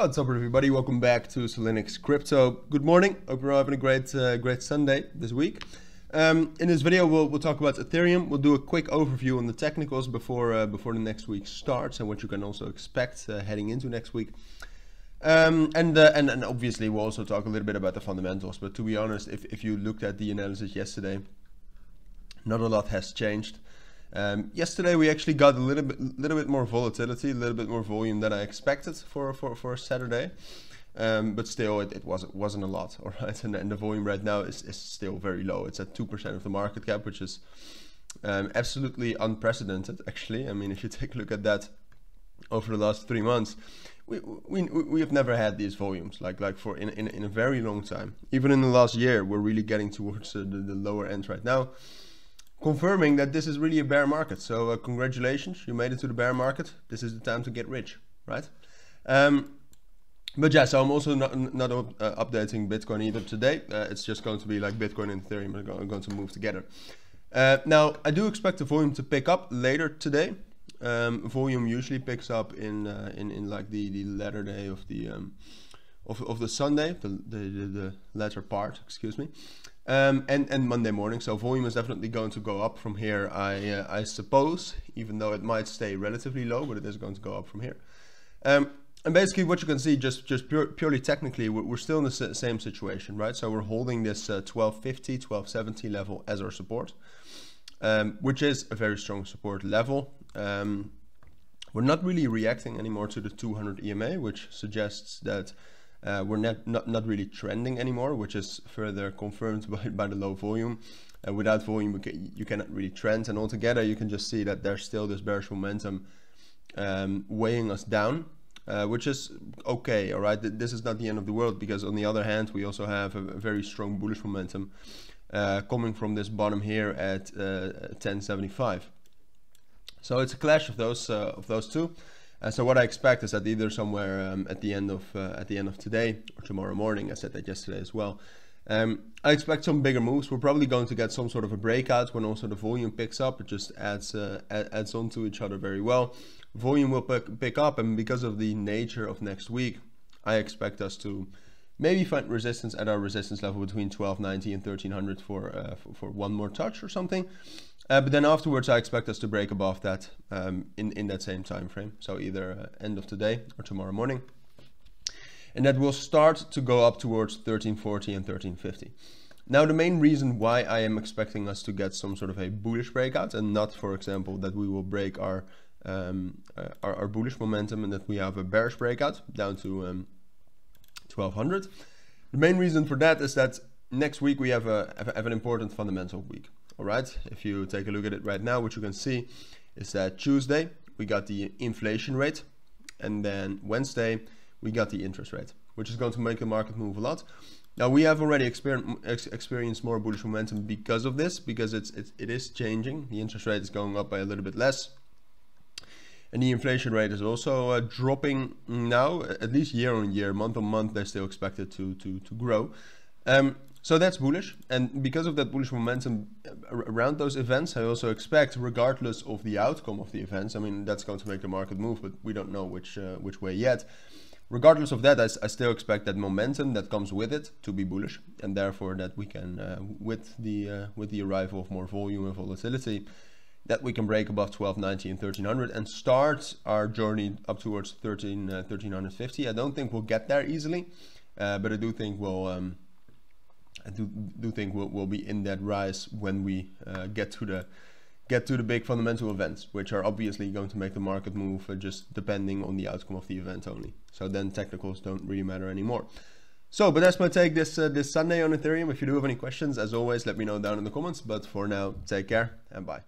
What's up, everybody? Welcome back to Cilinix Crypto. Good morning. Hope you're all having a great, uh, great Sunday this week. Um, in this video, we'll, we'll talk about Ethereum. We'll do a quick overview on the technicals before uh, before the next week starts and what you can also expect uh, heading into next week. Um, and, uh, and and obviously, we'll also talk a little bit about the fundamentals. But to be honest, if if you looked at the analysis yesterday, not a lot has changed. Um, yesterday we actually got a little bit, little bit more volatility, a little bit more volume than I expected for for, for Saturday, um, but still it, it wasn't wasn't a lot. All right, and, and the volume right now is, is still very low. It's at two percent of the market cap, which is um, absolutely unprecedented. Actually, I mean, if you take a look at that over the last three months, we we, we have never had these volumes like like for in, in, in a very long time. Even in the last year, we're really getting towards uh, the, the lower end right now confirming that this is really a bear market. So uh, congratulations, you made it to the bear market. This is the time to get rich, right? Um, but yeah, so I'm also not, not uh, updating Bitcoin either today. Uh, it's just going to be like Bitcoin and Ethereum are going to move together. Uh, now, I do expect the volume to pick up later today. Um, volume usually picks up in uh, in in like the the latter day of the um, of, of the Sunday, the, the the, the latter part, excuse me um, and and Monday morning. So volume is definitely going to go up from here. I uh, I suppose, even though it might stay relatively low, but it is going to go up from here. Um, and basically, what you can see, just just pure, purely technically, we're, we're, still in the same situation, right? So we're holding this uh, 1250, 1270 level as our support, um, which is a very strong support level. Um, we're not really reacting anymore to the 200 EMA, which suggests that uh, we're not, not, not really trending anymore, which is further confirmed by, by the low volume. Uh, without volume, you cannot really trend. And altogether, you can just see that there's still this bearish momentum um, weighing us down, uh, which is okay, all right? This is not the end of the world because on the other hand, we also have a, very strong bullish momentum uh, coming from this bottom here at 1075. Uh, so it's a clash of those uh, of those two. Uh, so what I expect is that either somewhere um, at the end of uh, at the end of today or tomorrow morning, I said that yesterday as well. Um, I expect some bigger moves. We're probably going to get some sort of a breakout when also the volume picks up. It just adds uh, adds on to each other very well. Volume will pick, pick up, and because of the nature of next week, I expect us to maybe find resistance at our resistance level between 1290 and 1300 for, uh, for, one more touch or something. Uh, but then afterwards, I expect us to break above that um, in, in that same time frame. So either uh, end of today or tomorrow morning. And that will start to go up towards 1340 and 1350. Now, the main reason why I am expecting us to get some sort of a bullish breakout and not, for example, that we will break our, um, uh, our, our, bullish momentum and that we have a bearish breakout down to um, 1200. The main reason for that is that next week we have, a, have an important fundamental week. All right, if you take a look at it right now, what you can see is that Tuesday we got the inflation rate, and then Wednesday we got the interest rate, which is going to make the market move a lot. Now we have already experienced more bullish momentum because of this, because it's, it's it is changing. The interest rate is going up by a little bit less, and the inflation rate is also uh, dropping now, at least year on year, month on month. They're still expected to to to grow. Um, so that's bullish. And because of that bullish momentum around those events, I also expect, regardless of the outcome of the events, I mean, that's going to make the market move, but we don't know which, uh, which way yet. Regardless of that, I, I, still expect that momentum that comes with it to be bullish, and therefore that we can, uh, with the uh, with the arrival of more volume and volatility, that we can break above 1290 and 1300 and start our journey up towards 13 1350. Uh, I don't think we'll get there easily, uh, but I do think we'll um, I do, do think we'll, we'll be in that rise when we uh, get to the get to the big fundamental events, which are obviously going to make the market move uh, just depending on the outcome of the event only. So then technicals don't really matter anymore. So, but that's my take this uh, this Sunday on Ethereum. If you do have any questions, as always, let me know down in the comments. But for now, take care and bye.